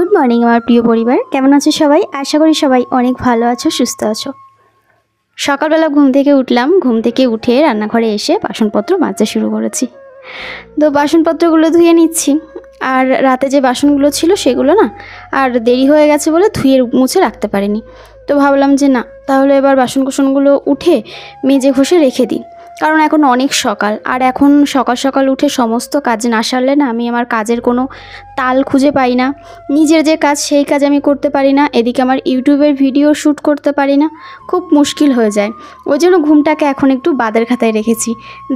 Good morning আমার প্রিয় পরিবার। কেমন আছো সবাই? আশা করি সবাই অনেক ভালো আছো, সুস্থ আছো। সকালবেলা ঘুম থেকে উঠলাম। ঘুম থেকে উঠে রান্নাঘরে এসে বাসনপত্র মাজা শুরু করেছি। তো বাসনপত্রগুলো ধুয়ে নিচ্ছি। আর রাতে যে বাসনগুলো ছিল সেগুলো না আর দেরি হয়ে গেছে বলে ধুয়ে মুছে রাখতে পারিনি। তো ভাবলাম যে না, তাহলে এবার বাসন কুসনগুলো উঠে মেজে ঘষে রেখে দিই। কারণ এখন অনেক সকাল। আর এখন সকাল সকাল উঠে সমস্ত কাজ না সারলে না আমি আমার কাজের কোনো তাল খুঁজে পাই না। নিজের যে কাজ সেই কাজ আমি করতে পারি না। এদিকে আমার ইউটিউবের ভিডিও শ্যুট করতে পারি না। খুব মুশকিল হয়ে যায়। ওই জন্য ঘুমটাকে এখন একটু বাদের খাতায় রেখেছি।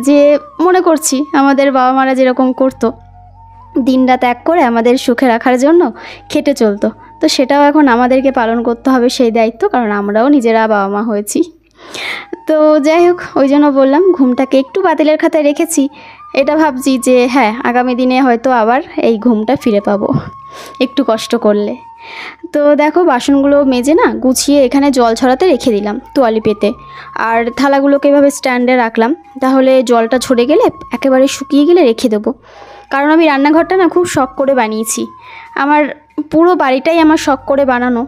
যে মনে করছি আমাদের বাবা মারা যেরকম করতো, দিনরাত এক করে আমাদের সুখে রাখার জন্য খেটে চলতো। তো সেটাও এখন আমাদেরকে পালন করতে হবে সেই দায়িত্ব, কারণ আমরাও নিজেরা বাবা মা হয়েছি। তো যাই হোক, ওই জন্য বললাম, ঘুমটাকে একটু বাতিলের খাতায় রেখেছি। এটা ভাবছি যে হ্যাঁ আগামী দিনে হয়তো আবার এই ঘুমটা ফিরে পাবো, একটু কষ্ট করলে। তো দেখো, বাসনগুলো মেজে না, গুছিয়ে এখানে জল ছড়াতে রেখে দিলাম তোয়ালি পেতে। আর থালাগুলোকে এভাবে স্ট্যান্ডে রাখলাম, তাহলে জলটা ছড়ে গেলে একেবারে শুকিয়ে গেলে রেখে দেবো। কারণ আমি রান্নাঘরটা না খুব শখ করে বানিয়েছি। আমার পুরো বাড়িটাই আমার শখ করে বানানো।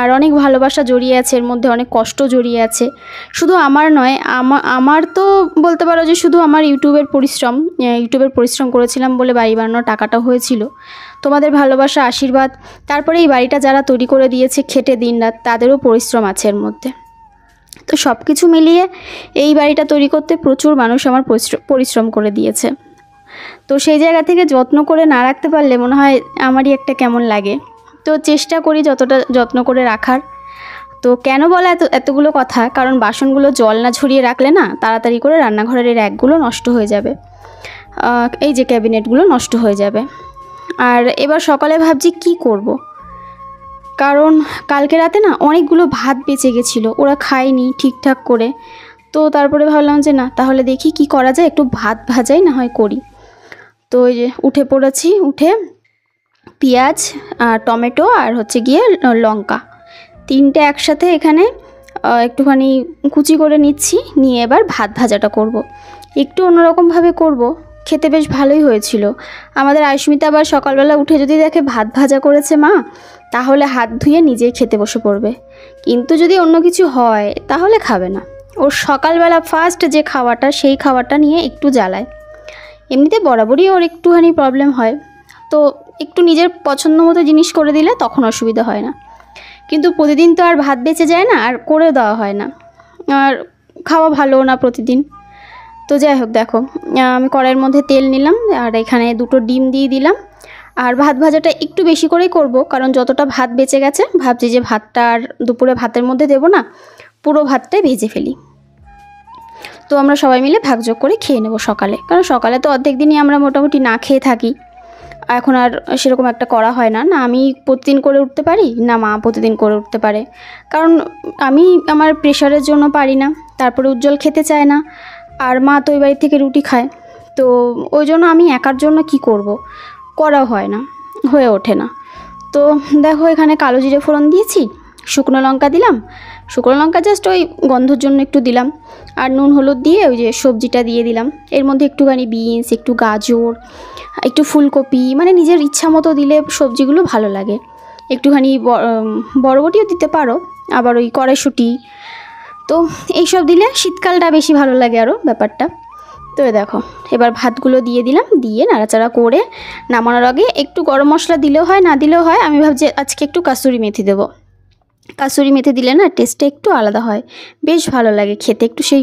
আর অনেক ভালোবাসা জড়িয়ে আছে, এর মধ্যে অনেক কষ্ট জড়িয়ে আছে। শুধু আমার নয় আমার তো বলতে পারো যে শুধু আমার ইউটিউবের পরিশ্রম ইউটিউবের পরিশ্রম করেছিলাম বলে বাড়ি বানানোর টাকাটা হয়েছিল। তোমাদের ভালোবাসা, আশীর্বাদ, তারপরে এই বাড়িটা যারা তৈরি করে দিয়েছে খেটে দিন রাত, তাদেরও পরিশ্রম আছে এর মধ্যে। তো সব কিছু মিলিয়ে এই বাড়িটা তৈরি করতে প্রচুর মানুষ আমার পরিশ্রম করে দিয়েছে। তো সেই জায়গা থেকে যত্ন করে না রাখতে পারলে মনে হয় আমারই একটা কেমন লাগে। তো চেষ্টা করি যতটা যত্ন করে রাখার। তো কেন বলা এত, এতগুলো কথা? কারণ বাসনগুলো জল না ঝরিয়ে রাখলে না তাড়াতাড়ি করে রান্নাঘরের এই র্যাকগুলো নষ্ট হয়ে যাবে। এই যে ক্যাবিনেটগুলো নষ্ট হয়ে যাবে। আর এবার সকালে ভাবছি কি করব। কারণ কালকে রাতে না অনেকগুলো ভাত বেঁচে গেছিল, ওরা খায়নি ঠিকঠাক করে। তো তারপরে ভাবলাম যে না, তাহলে দেখি কি করা যায়, একটু ভাত ভাজাই না হয় করি। তো ওই যে উঠে পড়েছি, উঠে পেঁয়াজ টমেটো আর হচ্ছে গিয়ে লঙ্কা। তিনটে একসাথে এখানে একটুখানি কুচি করে নিচ্ছি, নিয়ে এবার ভাত ভাজাটা করব। একটু অন্যরকমভাবে করব, খেতে বেশ ভালোই হয়েছিল। আমাদের আয়ুস্মিতা আবার সকালবেলা উঠে যদি দেখে ভাত ভাজা করেছে মা, তাহলে হাত ধুয়ে নিজেই খেতে বসে পড়বে। কিন্তু যদি অন্য কিছু হয়, তাহলে খাবে না। ওর সকালবেলা ফার্স্ট যে খাওয়াটা, সেই খাওয়াটা নিয়ে একটু জ্বালায়। এমনিতে বরাবরই ওর একটুখানি প্রবলেম হয়। তো একটু নিজের পছন্দ মতো জিনিস করে দিলে তখন অসুবিধা হয় না। কিন্তু প্রতিদিন তো আর ভাত বেঁচে যায় না, আর করে দেওয়া হয় না। আর খাওয়া ভালো না প্রতিদিন। তো যাই হোক, দেখো আমি কড়াইয়ের মধ্যে তেল নিলাম, আর এখানে দুটো ডিম দিয়ে দিলাম। আর ভাত ভাজাটা একটু বেশি করেই করব, কারণ যতটা ভাত বেঁচে গেছে, ভাবছি যে ভাতটা আর দুপুরে ভাতের মধ্যে দেবো না, পুরো ভাতটাই ভেজে ফেলি। তো আমরা সবাই মিলে ভাগযোগ করে খেয়ে নেব সকালে। কারণ সকালে তো অর্ধেক দিনই আমরা মোটামুটি না খেয়ে থাকি। এখন আর সেরকম একটা করা হয় না। না, আমি প্রতিদিন করে উঠতে পারি, না মা প্রতিদিন করে উঠতে পারে। কারণ আমি আমার প্রেশারের জন্য পারি না, তারপরে উজ্জ্বল খেতে চায় না, আর মা তো ওই বাড়ি থেকে রুটি খায়। তো ওই জন্য আমি একার জন্য কি করব। করা হয় না, হয়ে ওঠে না। তো দেখো, এখানে কালো জিরে ফোড়ন দিয়েছি, শুকনো লঙ্কা দিলাম। শুকনো লঙ্কা জাস্ট ওই গন্ধর জন্য একটু দিলাম। আর নুন হলুদ দিয়ে ওই যে সবজিটা দিয়ে দিলাম। এর মধ্যে একটুখানি বিনস, একটু গাজর একটু ফুলকপি মানে নিজের ইচ্ছা মতো দিলে সবজিগুলো ভালো লাগে। একটুখানি বরবটিও দিতে পারো, আবার ওই কড়াইশুঁটি। তো এইসব দিলে শীতকালটা বেশি ভালো লাগে আরও ব্যাপারটা। তো দেখো, এবার ভাতগুলো দিয়ে দিলাম, দিয়ে নাড়াচাড়া করে নামানোর আগে একটু গরম মশলা দিলেও হয়, না দিলেও হয়, আমি ভাবছি আজকে একটু কাসুরি মেথি দেবো। কাসুরি মেথি দিলে না টেস্টটা একটু আলাদা হয়, বেশ ভালো লাগে খেতে। একটু সেই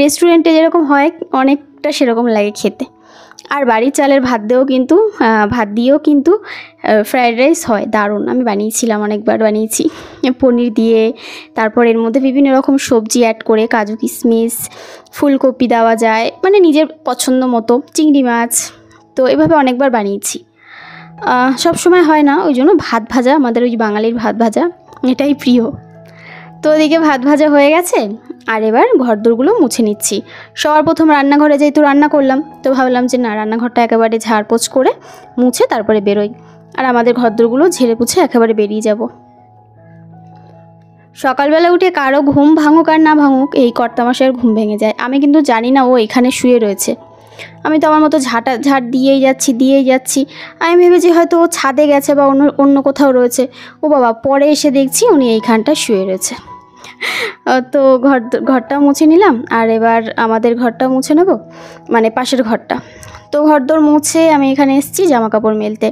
রেস্টুরেন্টে যেরকম হয়, অনেকটা সেরকম লাগে খেতে। আর বাড়ির চালের ভাত দিয়েও কিন্তু ভাত দিয়েও কিন্তু ফ্রায়েড রাইস হয়, দারুণ। আমি বানিয়েছিলাম অনেকবার, বানিয়েছি। পনির দিয়ে, তারপর এর মধ্যে বিভিন্ন রকম সবজি অ্যাড করে, কাজু কিশমিশ, ফুলকপি দেওয়া যায় মানে নিজের পছন্দ মতো, চিংড়ি মাছ, তো এভাবে অনেকবার বানিয়েছি। সব সময় হয় না, ওই জন্য ভাত ভাজা, আমাদের ওই বাঙালির ভাত ভাজা, এটাই প্রিয়। তো ওদিকে ভাত ভাজা হয়ে গেছে। আর এবার ঘরদোরগুলো মুছে নিচ্ছি। সবার প্রথম রান্নাঘরে যেহেতু রান্না করলাম, তো ভাবলাম যে না, রান্নাঘরটা একেবারে ঝাড়পোছ করে মুছে তারপরে বেরোই। আর আমাদের ঘরদোরগুলো ঝেড়ে পুছে একেবারে বেরিয়ে যাব। সকালবেলা উঠে কারও ঘুম ভাঙুক আর না ভাঙুক, এই কর্তামশাইয়ের ঘুম ভেঙে যায়। আমি কিন্তু জানি না ও এখানে শুয়ে রয়েছে। আমি তো আমার মতো ঝাঁটা, ঝাঁট দিয়েই যাচ্ছি দিয়েই যাচ্ছি। আমি ভেবেছি হয়তো ও ছাদে গেছে বা অন্য অন্য কোথাও রয়েছে। ও বাবা, পরে এসে দেখছি উনি এইখানটা শুয়ে রয়েছে। তো ঘর, ঘরটা মুছে নিলাম আর এবার আমাদের ঘরটা মুছে নেব মানে পাশের ঘরটা। তো ঘরদোর মুছে আমি এখানে এসেছি জামা কাপড় মেলতে।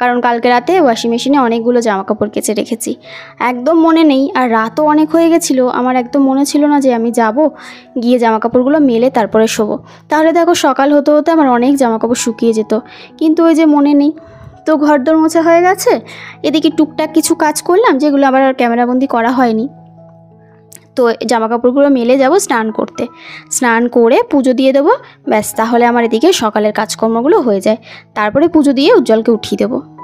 কারণ কালকে রাতে ওয়াশিং মেশিনে অনেকগুলো জামা কাপড় কেচে রেখেছি। একদম মনে নেই আর রাতও অনেক হয়ে গেছিল। আমার একদম মনে ছিল না যে আমি যাব, গিয়ে জামা কাপড়গুলো মেলে তারপরে শোবো। তাহলে দেখো সকাল হতে হতে আমার অনেক জামা কাপড় শুকিয়ে যেত। কিন্তু ওই যে মনে নেই, তো ঘরদোর মোছা হয়ে গেছে। এদিকে টুকটাক কিছু কাজ করলাম, যেগুলো আবার আর ক্যামেরাবন্দি করা হয়নি। তো জামা কাপড়গুলো মেলে যাব স্নান করতে। স্নান করে পুজো দিয়ে দেবো। ব্যাস, তাহলে আমার এদিকে সকালের কাজকর্মগুলো হয়ে যায়। তারপরে পুজো দিয়ে উজ্জ্বলকে উঠিয়ে দেবো।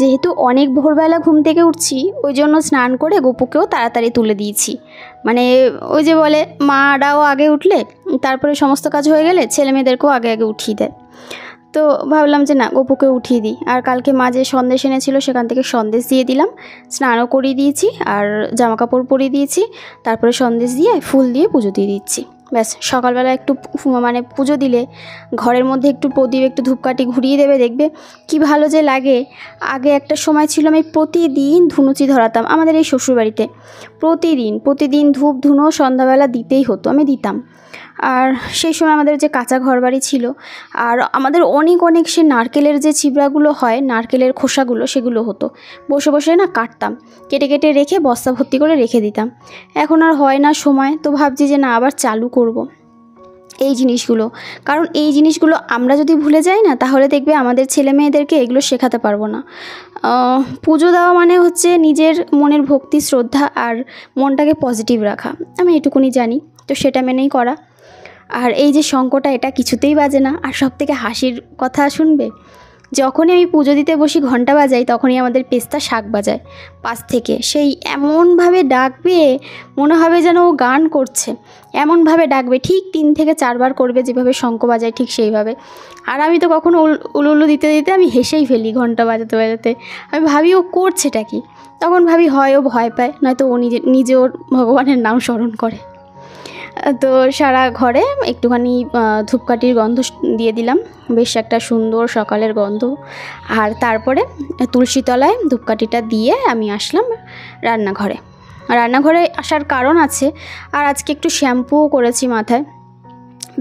যেহেতু অনেক ভোরবেলা ঘুম থেকে উঠছি, ওই জন্য স্নান করে গোপুকেও তাড়াতাড়ি তুলে দিয়েছি। মানে ওই যে বলে, মারাও আগে উঠলে, তারপরে সমস্ত কাজ হয়ে গেলে ছেলে মেয়েদেরকেও আগে আগে উঠিয়ে দেয়। তো ভাবলাম যে না, গোপুকে উঠিয়ে দিই। আর কালকে মা যে সন্দেশ এনেছিল, সেখান থেকে সন্দেশ দিয়ে দিলাম। স্নানও করিয়ে দিয়েছি, আর জামা কাপড় পরিয়ে দিয়েছি। তারপরে সন্দেশ দিয়ে ফুল দিয়ে পুজো দিয়ে দিচ্ছি। ব্যাস, সকালবেলা একটু মানে পুজো দিলে ঘরের মধ্যে একটু প্রদীপ, একটু ধূপকাঠি ঘুরিয়ে দেবে, দেখবে কি ভালো যে লাগে। আগে একটা সময় ছিল আমি প্রতিদিন ধুনুচি ধরাতাম আমাদের এই শ্বশুরবাড়িতে। প্রতিদিন প্রতিদিন ধূপ, ধুনো সন্ধ্যাবেলা দিতেই হতো, আমি দিতাম। আর সেই সময় আমাদের যে কাঁচা ঘরবাড়ি ছিল, আর আমাদের অনেক অনেক সে নারকেলের যে চিবড়াগুলো হয়, নারকেলের খোসাগুলো, সেগুলো হতো। বসে বসে না কাটতাম। কেটে কেটে রেখে বস্তা ভর্তি করে রেখে দিতাম। এখন আর হয় না সময়, তো ভাবছি যে না, আবার চালু করব। এই জিনিসগুলো। কারণ এই জিনিসগুলো আমরা যদি ভুলে যাই না, তাহলে দেখবে আমাদের ছেলে মেয়েদেরকে এগুলো শেখাতে পারব না। পুজো দেওয়া মানে হচ্ছে নিজের মনের ভক্তি, শ্রদ্ধা আর মনটাকে পজিটিভ রাখা। আমি এটুকুনি জানি, তো সেটা মেনেই করা। আর এই যে শঙ্কটা এটা কিছুতেই বাজে না। আর সব থেকে হাসির কথা শুনবে? যখনই আমি পুজো দিতে বসি ঘণ্টা বাজাই, তখনই আমাদের পেস্তা শাক বাজায়। পাশ থেকে সেই এমনভাবে ডাকবে, মনে হবে যেন ও গান করছে। এমনভাবে ডাকবে, ঠিক তিন থেকে চারবার করবে, যেভাবে শঙ্খ বাজায় ঠিক সেইভাবে। আর আমি তো কখনো উল- উলুলু দিতে দিতে আমি হেসেই ফেলি ঘণ্টা বাজাতে বাজাতে। আমি ভাবি, ও করছেটা কি? তখন ভাবি, হয় ও ভয় পায়, নয়তো ও নিজে নিজে ওর ভগবানের নাম স্মরণ করে। তো সারা ঘরে একটুখানি ধূপকাঠির গন্ধ দিয়ে দিলাম। বেশ একটা সুন্দর সকালের গন্ধ। আর তারপরে তুলসী তলায় ধূপকাঠিটা দিয়ে আমি আসলাম রান্নাঘরে। রান্নাঘরে আসার কারণ আছে। আর আজকে একটু শ্যাম্পুও করেছি মাথায়।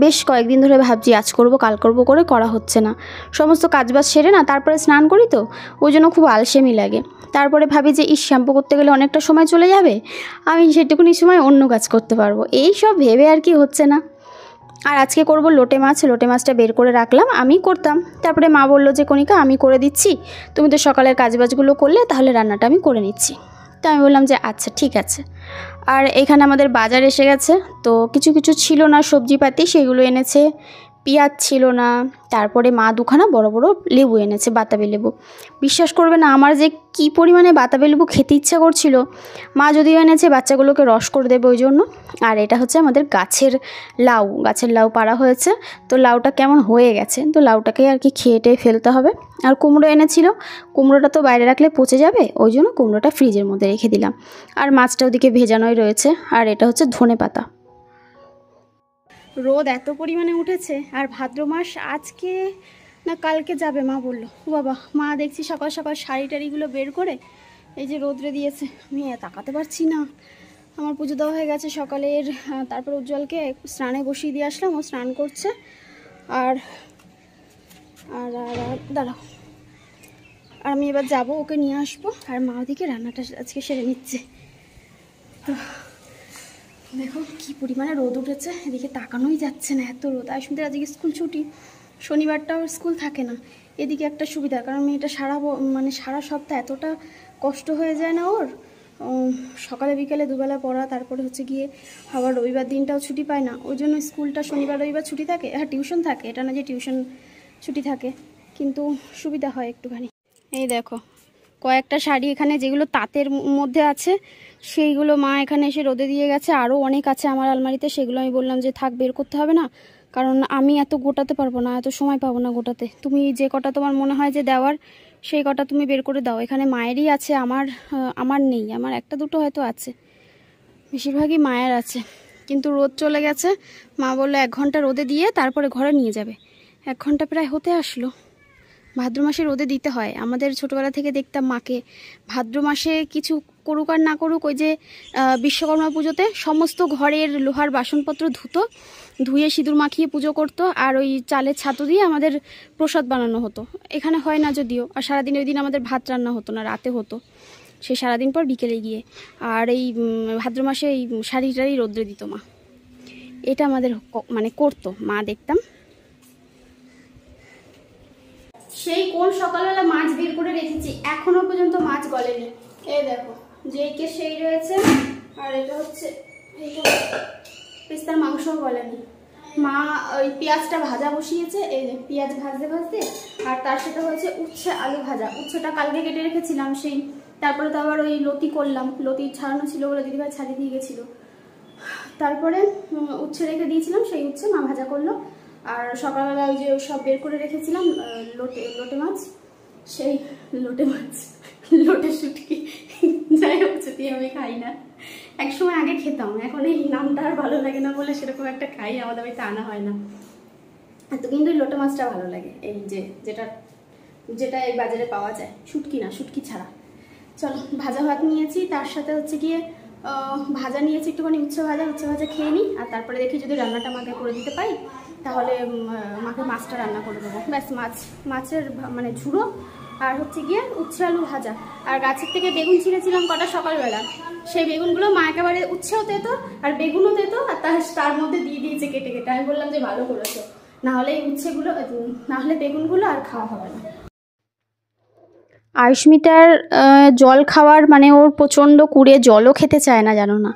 বেশ কয়েকদিন ধরে ভাবছি আজ করব, কাল করব, করে করা হচ্ছে না। সমস্ত কাজবাজ সেরে না, তারপরে স্নান করি তো, ওই জন্য খুব আলসেমি লাগে। তারপরে ভাবি যে এই শ্যাম্পু করতে গেলে অনেকটা সময় চলে যাবে, আমি সেটুকুনি সময় অন্য কাজ করতে পারব। এই সব ভেবে আর কি হচ্ছে না। আর আজকে করব লোটে মাছ, লোটে মাছটা বের করে রাখলাম, আমি করতাম। তারপরে মা বলল যে, কণিকা, আমি করে দিচ্ছি, তুমি তো সকালের কাজবাজগুলো করলে, তাহলে রান্নাটা আমি করে নিচ্ছি। আমি বললাম যে আচ্ছা ঠিক আছে। আর এখানে আমাদের বাজার এসে গেছে, তো কিছু কিছু ছিল না সবজিপাতি, সেগুলো এনেছে। পেঁয়াজ ছিল না। তারপরে মা দুখানা বড় বড় লেবু এনেছে, বাতাবি লেবু। বিশ্বাস করবে না, আমার যে কি পরিমাণে বাতাবি লেবু খেতে ইচ্ছা করছিল। মা যদিও এনেছে, বাচ্চাগুলোকে রস করে দেবে ওই জন্য। আর এটা হচ্ছে আমাদের গাছের লাউ গাছের লাউ পাড়া হয়েছে। তো লাউটা কেমন হয়ে গেছে? তো লাউটাকে আর কি খেয়ে টেয়ে ফেলতে হবে। আর কুমড়ো এনেছিল, কুমড়োটা তো বাইরে রাখলে পচে যাবে, ওই জন্য কুমড়োটা ফ্রিজের মধ্যে রেখে দিলাম। আর মাছটা ওদিকে ভেজানোই রয়েছে। আর এটা হচ্ছে ধনে পাতা রোদ এত পরিমাণে উঠেছে আর ভাদ্র মাস আজকে না কালকে যাবে, মা বলল। বাবা, মা দেখছি সকাল সকাল শাড়ি টাড়িগুলো বের করে এই যে রোদ্রে দিয়েছে। আমি তাকাতে পারছি না। আমার পুজো দেওয়া হয়ে গেছে সকালের তারপর উজ্জ্বলকে স্নানে বসিয়ে দিয়ে আসলাম, ও স্নান করছে। আর আর আর আর, দাঁড়াও। আর আমি এবার যাব, ওকে নিয়ে আসব। আর মা ওদিকে রান্নাটা আজকে সেরে নিচ্ছে। তো দেখো কি পরিমাণে রোদ উঠেছে, এদিকে তাকানোই যাচ্ছে না এত রোদ। আর শুনতে আজকে স্কুল ছুটি, শনিবারটাও স্কুল থাকে না। এদিকে একটা সুবিধা, কারণ মেয়েটা সারা মানে সারা সপ্তাহ এতটা কষ্ট হয়ে যায় না ওর। সকালে বিকেলে দুবেলা পড়া, তারপরে হচ্ছে গিয়ে আবার রবিবার দিনটাও ছুটি পায় না। ওই জন্য স্কুলটা শনিবার, রবিবার ছুটি থাকে হ্যাঁ টিউশন থাকে, এটা না যে টিউশন ছুটি থাকে, কিন্তু সুবিধা হয় একটুখানি। এই দেখো, কয়েকটা শাড়ি এখানে যেগুলো তাঁতের মধ্যে আছে সেইগুলো মা এখানে এসে রোদে দিয়ে গেছে। আরও অনেক আছে আমার আলমারিতে, সেগুলো আমি বললাম যে থাক, বের করতে হবে না। কারণ আমি এত গোটাতে পারব না, এত সময় পাবো না গোটাতে। তুমি যে কটা তোমার মনে হয় যে দেওয়ার, সেই কটা তুমি বের করে দাও। এখানে মায়েরই আছে, আমার আমার নেই। আমার একটা দুটো হয়তো আছে। বেশিরভাগই মায়ের আছে। কিন্তু রোদ চলে গেছে। মা বলল, এক ঘণ্টা রোদে দিয়ে তারপরে ঘরে নিয়ে যাবে। এক ঘণ্টা প্রায় হতে আসলো। ভাদ্র মাসে রোদে দিতে হয়। আমাদের ছোটবেলা থেকে দেখতাম মাকে। ভাদ্র মাসে কিছু করুক আর না করুক, ওই যে বিশ্বকর্মা পুজোতে সমস্ত ঘরের লোহার বাসনপত্র ধুতো, ধুয়ে সিঁদুর মাখিয়ে পুজো করতো, আর ওই চালের ছাতু দিয়ে আমাদের প্রসাদ বানানো হতো। এখানে হয় না যদিও, আর সারাদিন ওই দিন আমাদের ভাত রান্না হতো না, রাতে হতো। সে সারাদিন পর বিকেলে গিয়ে। আর এই ভাদ্র মাসে এই শাড়ি টাড়ি রোদ্রে দিত মা। এটা আমাদের মানে করতো। মা দেখতাম। সেই কোন সকালবেলা মাছ বের করে রেখেছি, এখনও পর্যন্ত মাছ গলেনি। এই দেখো যেইকে সেই রয়েছে, আর এটা হচ্ছে যে পেস্তার মাংসও গলেনি। মা ওই পেঁয়াজটা ভাজা বসিয়েছে, এই যে পেঁয়াজ ভাজতে ভাজতে, আর তার সাথে হয়েছে উচ্ছে আলু ভাজা। উচ্ছেটা কালকে কেটে রেখেছিলাম সেই, তারপরে তো আবার ওই লতি করলাম, লতি ছাড়ানো ছিল বলে দিদিভাই ছাড়িয়ে দিয়ে গেছিল। তারপরে উচ্ছে রেখে দিয়েছিলাম, সেই উচ্ছে মা ভাজা করল। আর সকালবেলা ওই যে সব বের করে রেখেছিলাম লোটে লোটে মাছ। সেই লোটে মাছ, লোটে শুটকি। যাই হোক, যদি আমি খাই না। এক সময় আগে খেতাম, এখন এই নামটা আর ভালো লাগে না বলে সেরকম একটা খাই, আমাদের বাড়িতে আনা হয় না। তো কিন্তু এই লোটে মাছটা ভালো লাগে, এই যে যেটা যেটা এই বাজারে পাওয়া যায়। শুটকি না, শুটকি ছাড়া। চলো, ভাজা ভাত নিয়েছি, তার সাথে হচ্ছে গিয়ে ভাজা নিয়েছি, একটুখানি উচ্ছে ভাজা উচ্ছে ভাজা খেয়ে নিই, আর তারপরে দেখি যদি রান্নাটা মাকে করে দিতে পারি। তাহলে মাকে মাছটা রান্না করে দেবো। ব্যাস, মাছ, মাছের মানে ঝুড়ো, আর হচ্ছে গিয়ে উচ্ছে আলু ভাজা। আর গাছের থেকে বেগুন ছিঁড়েছিলাম কটা সকালবেলা। সেই বেগুনগুলো মা একেবারে উচ্ছেও তেতো, আর বেগুনও তেতো, আর তার তার মধ্যে দিয়ে দিয়েছে কেটে কেটে। আমি বললাম যে, ভালো করেছ। নাহলে এই উচ্ছেগুলো নাহলে বেগুনগুলো আর খাওয়া হবে না। আয়ুষ্মিতার জল খাওয়ার মানে ওর প্রচণ্ড কুড়ে জলও খেতে চায় না, জানো না।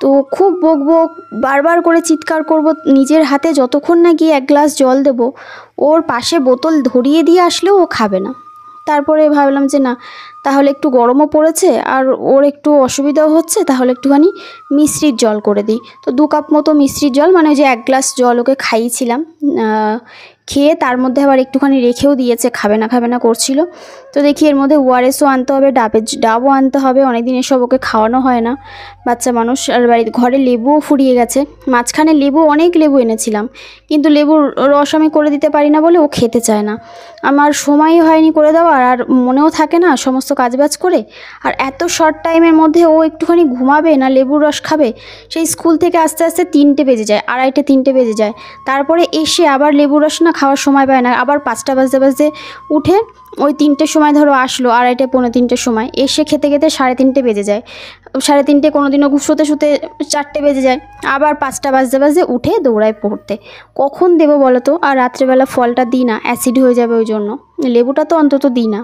তো খুব বক বক, বারবার করে চিৎকার করব, নিজের হাতে যতক্ষণ না গিয়ে এক গ্লাস জল দেব, ওর পাশে বোতল ধরিয়ে দিয়ে আসলেও ও খাবে না। তারপরে ভাবলাম যে না তাহলে একটু গরমও পড়েছে আর ওর একটু অসুবিধাও হচ্ছে, তাহলে একটুখানি মিশ্রির জল করে দিই। তো দু কাপ মতো মিশ্রির জল মানে যে এক গ্লাস জল ওকে খাইয়েছিলাম খেয়ে তার মধ্যে আবার একটুখানি রেখেও দিয়েছে, খাবে না খাবে না করছিল। তো দেখি এর মধ্যে ওআরএসও আনতে হবে, ডাবের ডাবও আনতে হবে, অনেকদিন এসব ওকে খাওয়ানো হয় না। বাচ্চা মানুষ, আর বাড়িতে ঘরে লেবুও ফুরিয়ে গেছে। মাঝখানে লেবু, অনেক লেবু এনেছিলাম, কিন্তু লেবুর রস আমি করে দিতে পারি না বলে ও খেতে চায় না। আমার সময়ই হয়নি করে দেওয়ার, আর মনেও থাকে না, সমস্ত কাজবাজ করে? আর এত শর্ট টাইমের মধ্যে ও একটুখানি ঘুমাবে না লেবুর রস খাবে? সেই স্কুল থেকে আস্তে আস্তে তিনটে বেজে যায়, আড়াইটে তিনটে বেজে যায়। তারপরে এসে আবার লেবুর রস না খাওয়ার সময় পায় না। আবার পাঁচটা বাজতে বাজতে উঠে ওই তিনটের সময় ধরো আসলো, আড়াইটে, পৌনে তিনটের সময়। এসে খেতে খেতে সাড়ে তিনটে বেজে যায়। সাড়ে তিনটে কোনো দিনও শুতে শুতে চারটে বেজে যায়। আবার পাঁচটা বাজতে বাজতে উঠে দৌড়ায় পড়তে। কখন দেবো বলো তো? আর রাত্রেবেলা ফলটা দিই না, অ্যাসিড হয়ে যাবে ওই জন্য। লেবুটা তো অন্তত দিই না।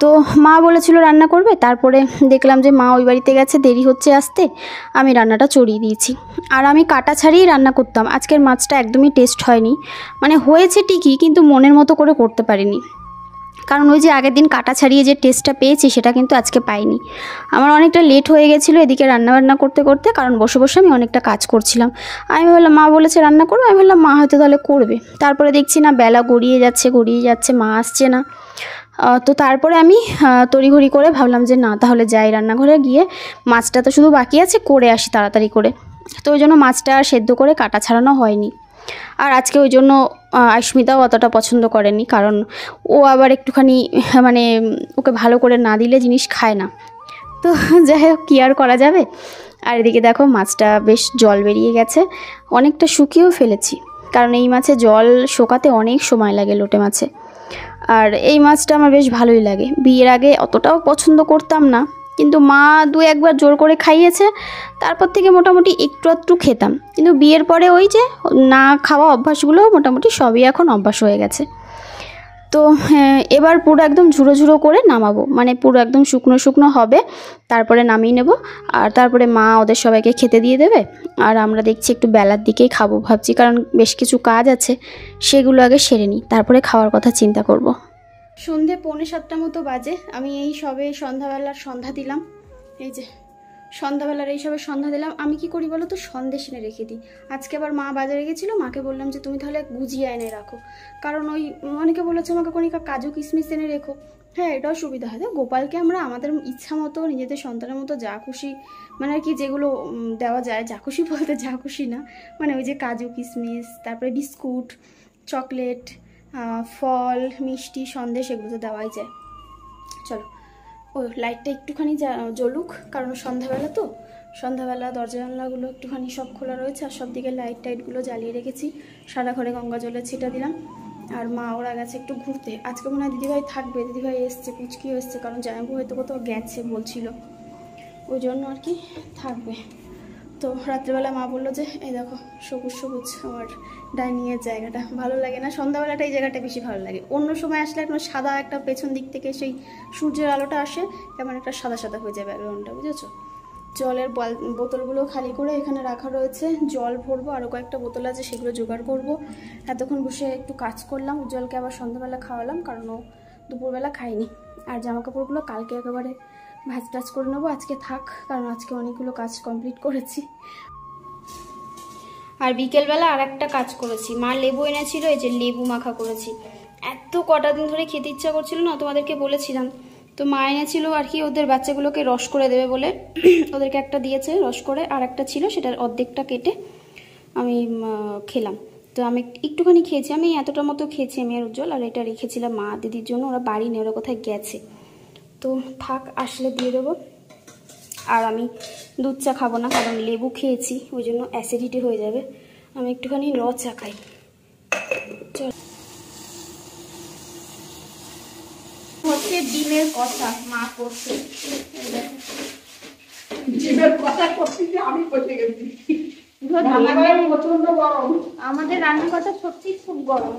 তো মা বলেছিল রান্না করবে, তারপরে দেখলাম যে মা ওই বাড়িতে গেছে, দেরি হচ্ছে আসতে, আমি রান্নাটা চড়িয়ে দিয়েছি। আর আমি কাটা ছাড়িয়ে রান্না করতাম, আজকের মাছটা একদমই টেস্ট হয়নি। মানে হয়েছে ঠিকই, কিন্তু মনের মতো করে করতে পারিনি। কারণ ওই যে আগের দিন কাটা ছাড়িয়ে যে টেস্টটা পেয়েছি, সেটা কিন্তু আজকে পাইনি। আমার অনেকটা লেট হয়ে গেছিল এদিকে রান্নাবান্না করতে করতে, কারণ বসে বসে আমি অনেকটা কাজ করছিলাম। আমি ভাবলাম, মা বলেছে রান্না করবে আমি ভাবলাম, মা হয়তো তাহলে করবে। তারপরে দেখছি না, বেলা গড়িয়ে যাচ্ছে গড়িয়ে যাচ্ছে, মা আসছে না। তো তারপরে আমি তড়িঘড়ি করে ভাবলাম যে না তাহলে যাই রান্নাঘরে গিয়ে। মাছটা তো শুধু বাকি আছে করে আসি তাড়াতাড়ি করে। তো ওই জন্য মাছটা সেদ্ধ করে কাটা ছাড়ানো হয়নি। আর আজকে ওই জন্য আহ, আয়ুষ্মিতাও অতটা পছন্দ করেনি কারণ ও আবার একটুখানি মানে ওকে ভালো করে না দিলে জিনিস খায় না। তো যাই হোক কী আর করা যাবে? আর এদিকে দেখো মাছটা বেশ জল বেরিয়ে গেছে। অনেকটা শুকিয়েও ফেলেছি। কারণ এই মাছে জল শোকাতে অনেক সময় লাগে লোটে মাছে। আর এই মাছটা আমার বেশ ভালোই লাগে। বিয়ের আগে অতটাও পছন্দ করতাম না, কিন্তু মা দু একবার জোর করে খাইয়েছে, তারপর থেকে মোটামুটি একটু একটু খেতাম। কিন্তু বিয়ের পরে ওই যে না খাওয়া অভ্যাসগুলো মোটামুটি সবই এখন অভ্যাস হয়ে গেছে। তো হ্যাঁ, এবার পুরো একদম ঝুড়ো ঝুড়ো করে নামাবো। মানে পুরো একদম শুকনো শুকনো হবে তারপরে নামিয়ে নেব। আর তারপরে মা ওদের সবাইকে খেতে দিয়ে দেবে। আর আমরা দেখছি একটু বেলার দিকেই খাব ভাবছি কারণ বেশ কিছু কাজ আছে সেগুলো আগে সেরে নিই তারপরে খাওয়ার কথা চিন্তা করব। সন্ধে পৌনে সাতটা মতো বাজে আমি এই সবে সন্ধ্যাবেলার সন্ধ্যা দিলাম। এই যে। সন্ধ্যাবেলার এই সবে সন্ধ্যা দিলাম, আমি কি করি বলো তো? সন্দেশ এনে রেখে দিই। আজকে আবার মা বাজারে গেছিল, মাকে বললাম যে তুমি তাহলে গুজিয়া এনে রাখো। কারণ ওই অনেকে বলেছে আমাকে কনিকা কাজু কিশমিশ এনে রেখো। হ্যাঁ এটাও সুবিধা হয়। গোপালকে আমরা আমাদের ইচ্ছা মতো, নিজেদের সন্তানের মতো যা খুশি মানে আর কি যেগুলো দেওয়া যায়, যা খুশি বলতে যা খুশি না মানে ওই যে কাজু কিশমিশ তারপরে বিস্কুট, চকলেট ফল, মিষ্টি, সন্দেশ এগুলো তো দেওয়াই যায়। চলো ও লাইটটা একটুখানি জ্বলুক, কারণ সন্ধ্যাবেলা তো। সন্ধ্যাবেলা দরজা জানলাগুলো একটুখানি সব খোলা রয়েছে, আর সব দিকে লাইট টাইটগুলো জ্বালিয়ে রেখেছি। সারা ঘরে গঙ্গা জলের ছিটা দিলাম। আর মা ওরা গেছে একটু ঘুরতে। আজকে মনে হয় দিদিভাই থাকবে, দিদিভাই এসছে, পুচকিও এসছে, কারণ জামাইবু হয়তো কোথাও গেছে বলছিল। ওই জন্য আর কি থাকবে। তো রাত্রেবেলা মা বলল যে, এই দেখো, সবুজ সবুজ, আমার ডাইনিংয়ের জায়গাটা ভালো লাগে না। সন্ধ্যাবেলাটা এই জায়গাটা বেশি ভালো লাগে। অন্য সময় আসলে এখন সাদা একটা পেছন দিক থেকে সেই সূর্যের আলোটা আসে, কেমন একটা সাদা সাদা হয়ে যায় ব্যাকগ্রাউন্ডটা, বুঝেছ? জলের বোতলগুলো খালি করে এখানে রাখা রয়েছে। জল ভরবো আরও কয়েকটা বোতল আছে, সেগুলো জোগাড় করব। এতক্ষণ বসে একটু কাজ করলাম জলকে আবার সন্ধ্যাবেলা খাওয়ালাম, কারণ ও দুপুরবেলা খাইনি আর জামা কাপড়গুলো কালকে একেবারে ভাজ টাজ করে নেব, আজকে থাক, কারণ আজকে অনেকগুলো কাজ কমপ্লিট করেছি। আর বিকেলবেলা আর একটা কাজ করেছি। মা লেবু এনেছিল, এই যে লেবু মাখা করেছি। এত কটা দিন ধরে খেতে ইচ্ছা করছিল না, তোমাদেরকে বলেছিলাম। তো মা এনেছিল আর কি, ওদের বাচ্চাগুলোকে রস করে দেবে বলে। ওদেরকে একটা দিয়েছে রস করে, আর একটা ছিল, সেটার অর্ধেকটা কেটে আমি খেলাম। তো আমি একটুখানি খেয়েছি, আমি এতটা মতো খেয়েছি আমি আর উজ্জ্বল, আর এটা রেখেছিলাম মা দিদির জন্য, ওরা বাড়ি নেই কোথায় গেছে। তো থাক, আসলে দিয়ে দেবো। আর আমি দুধ চা খাব না কারণ লেবু খেয়েছি ওই জন্য অ্যাসিডিটি হয়ে যাবে। আমি একটুখানি র চা খাই। চল। হচ্ছে ডিমের কষা মা করছে। কথা আমি গেছি। আমাদের রান্নাঘরটা সত্যি খুব গরম।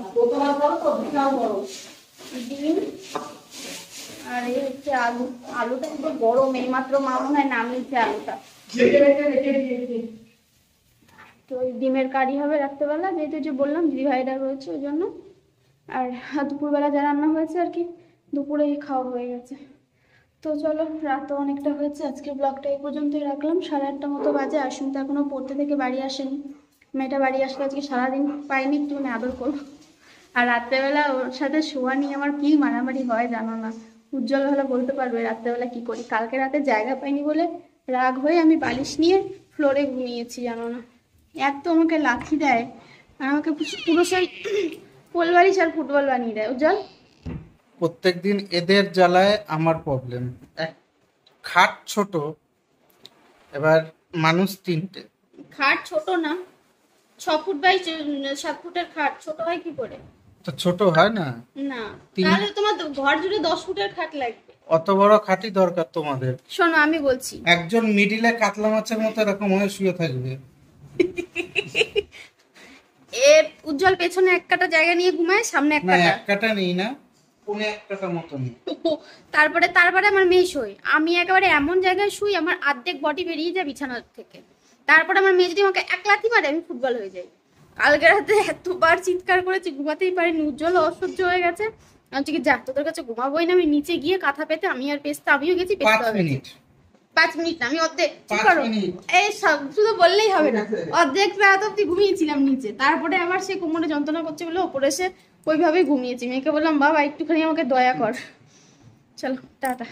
ডিম আর এই হচ্ছে আলু। আলুটা কিন্তু গরম এইমাত্র মা মনে হয় নামিয়েছে আলুটা। তো ওই ডিমের কারি হবে রাত্রেবেলা যেহেতু যে বললাম দিদি ভাইরা রয়েছে ওই জন্য। আর দুপুরবেলা যা রান্না হয়েছে আর কি দুপুরেই খাওয়া হয়ে গেছে। তো চলো রাতও অনেকটা হয়েছে। আজকের ব্লগটা এই পর্যন্তই রাখলাম। সাড়ে আটটা মতো বাজে আসুন তো এখনও পড়তে থেকে বাড়ি আসেনি। মেয়েটা বাড়ি আসলে আজকে সারাদিন পাইনি একটুখানি আদর করব আর রাত্রেবেলা ওর সাথে শোয়া নিয়ে আমার কি মারামারি হয় জানো না। উজ্জ্বল ভালো বলতে পারবে রাত্রেবেলা কি করি? কালকে রাতে জায়গা পাইনি বলে রাগ হয়ে আমি বালিশ নিয়ে ফ্লোরে ঘুমিয়েছি জানো না। এত আমাকে লাথি দেয় আর আমাকে পুরো- সেই পোল বালিশ আর ফুটবল বানিয়ে দেয়। উজ্জ্বল? প্রত্যেকদিন এদের জ্বালায় আমার প্রবলেম এক খাট ছোট এবার মানুষ তিনটে। খাট ছোট না ছ ফুট বাই সাত ফুটের খাট ছোট হয় কি করে? তো ছোট হয় না? না। তাহলে তোমার ঘর জুড়ে দশ ফুটের খাট লাগবে। অত বড় খাটই দরকার তোমাদের। শোনো আমি বলছি। একজন মিডিলে কাতলা মাছের মতো এরকম হয়ে শুয়ে থাকবে। এ উজ্জ্বল পেছনে এক কাটা জায়গা নিয়ে ঘুমায় সামনে এক না কাটা। এক কাটা নেই না পুনে এক কাটা মতো নেই। তারপরে তারপরে আমার মেয়ে শোয়। আমি একেবারে এমন জায়গায় শুই আমার অর্ধেক বডি বেরিয়ে যায় বিছানার থেকে। তারপরে আমার মেয়ে যদি আমাকে এক লাথি মারে আমি ফুটবল হয়ে যাই। কালকে রাতে এতবার চিৎকার করেছি ঘুমাতেই পারিনি উজ্জ্বল অসহ্য হয়ে গেছে। আমি কি যা তোদের কাছে ঘুমাবোই না আমি নিচে গিয়ে কাঁথা পেতে আমি আর পেস্তা আমিও গেছি পাঁচ পেস্তা মিনিট। পাঁচ মিনিট না আমি অর্ধেক চুপ করো। এই সব শুধু বললেই হবে না অর্ধেক রাত অব্দি ঘুমিয়েছিলাম নিচে। তারপরে আবার সে কোমরে যন্ত্রণা করছে বলে ওপরে এসে ওইভাবেই ঘুমিয়েছি। মেয়েকে বললাম বাবা একটুখানি আমাকে দয়া কর। চলো টাটা।